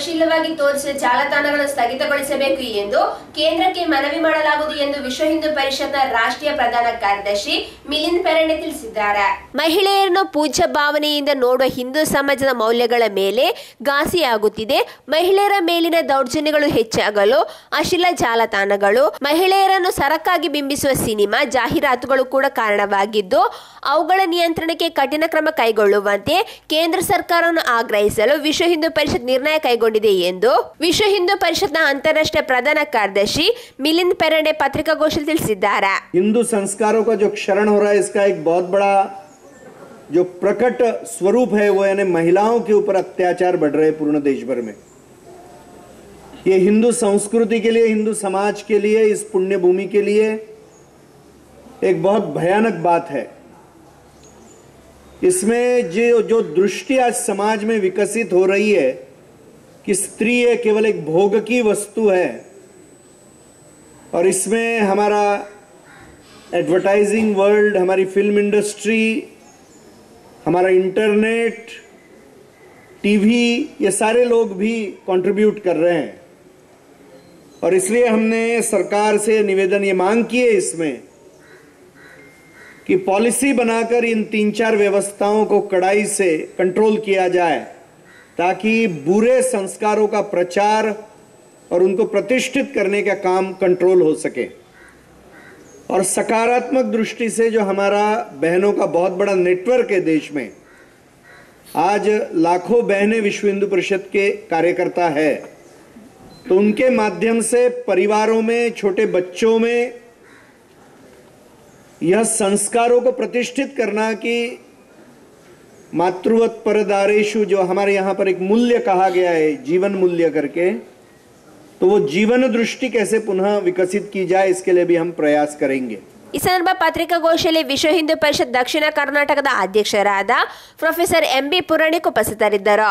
ತೋರಿಸಿದ ಜಾಲತಾಣಗಳನ್ನು ಸ್ಥಗಿತಗೊಳಿಸಬೇಕು ಎಂದು ಕೇಂದ್ರಕ್ಕೆ ಮನವಿ ಮಾಡಲಾಗುವುದು ಎಂದು ವಿಶ್ವ ಹಿಂದೂ ಪರಿಷತ್ನ ರಾಷ್ಟ್ರೀಯ ಪ್ರಧಾನ ಕಾರ್ಯದರ್ಶಿ ಮಿಲಿಂದ್ ಪೆರಣೆ ತಿಳಿಸಿದ್ದಾರೆ. ಮಹಿಳೆಯರನ್ನು ಪೂಜ್ಯ ಭಾವನೆಯಿಂದ ನೋಡುವ ಹಿಂದೂ ಸಮಾಜದ ಮೌಲ್ಯಗಳ ಮೇಲೆ ಘಾಸಿಯಾಗುತ್ತಿದೆ. ಮಹಿಳೆಯರ ಮೇಲಿನ ದೌರ್ಜನ್ಯಗಳು ಹೆಚ್ಚಾಗಲು ಅಶಿಲ ಜಾಲತಾಣಗಳು, ಮಹಿಳೆಯರನ್ನು ಸರಕಾಗಿ ಬಿಂಬಿಸುವ ಸಿನಿಮಾ, ಜಾಹೀರಾತುಗಳು ಕೂಡ ಕಾರಣವಾಗಿದ್ದು, ಅವುಗಳ ನಿಯಂತ್ರಣಕ್ಕೆ ಕಠಿಣ ಕ್ರಮ ಕೈಗೊಳ್ಳುವಂತೆ ಕೇಂದ್ರ ಸರ್ಕಾರವನ್ನು ಆಗ್ರಹಿಸಲು ವಿಶ್ವ ಹಿಂದೂ ಪರಿಷತ್ ನಿರ್ಣಯ ಕೈಗೊಂಡಿದೆ. ಎಂದು ವಿಶ್ವ ಹಿಂದೂ ಪರಿಷತ್ನ ಅಂತಾರಾಷ್ಟ್ರೀಯ ಪ್ರಧಾನ ಕಾರ್ಯದರ್ಶಿ ಮಿಲಿಂದ್ ಪೆರಣೆ ಪತ್ರಿಕಾಗೋಷ್ಠಿಯಲ್ಲಿ ತಿಳಿಸಿದ್ದಾರೆ हिंदू संस्कारों का जो क्षरण हो रहा है इसका एक बहुत बड़ा जो प्रकट स्वरूप है वो यानी महिलाओं के ऊपर अत्याचार बढ़ रहे हैं पूर्ण देश भर में ये हिंदू संस्कृति के लिए हिंदू समाज के लिए इस पुण्य भूमि के लिए एक बहुत भयानक बात है इसमें जो जो दृष्टि आज समाज में विकसित हो रही है कि स्त्री है केवल एक भोग की वस्तु है। और इसमें हमारा एडवर्टाइजिंग वर्ल्ड हमारी फ़िल्म इंडस्ट्री हमारा इंटरनेट टीवी ये सारे लोग भी कंट्रीब्यूट कर रहे हैं। और इसलिए हमने सरकार से निवेदन ये मांग की है इसमें कि पॉलिसी बनाकर इन तीन चार व्यवस्थाओं को कड़ाई से कंट्रोल किया जाए। ताकि बुरे संस्कारों का प्रचार और उनको प्रतिष्ठित करने का काम कंट्रोल हो सके। और सकारात्मक दृष्टि से जो हमारा बहनों का बहुत बड़ा नेटवर्क है देश में, आज लाखों बहनें विश्व हिंदू परिषद के कार्यकर्ता है। तो उनके माध्यम से परिवारों में, छोटे बच्चों में यह संस्कारों को प्रतिष्ठित करना कि मातृवत परदारेशु जो हमारे यहाँ पर एक मूल्य कहा गया है जीवन मूल्य करके तो वो जीवन दृष्टि कैसे पुनः विकसित की जाए इसके लिए भी हम प्रयास करेंगे ಈ ಸಂದರ್ಭ ಪತ್ರಿಕಾಗೋಷ್ಠಿಯಲ್ಲಿ ವಿಶ್ವ ಹಿಂದೂ ಪರಿಷತ್ ದಕ್ಷಿಣ ಕರ್ನಾಟಕದ ಅಧ್ಯಕ್ಷರಾದ ಪ್ರೊಫೆಸರ್ ಎಂ ಬಿ ಪುರಾಣಿಕ್ ಉಪಸ್ಥಿತರಿದ್ದರು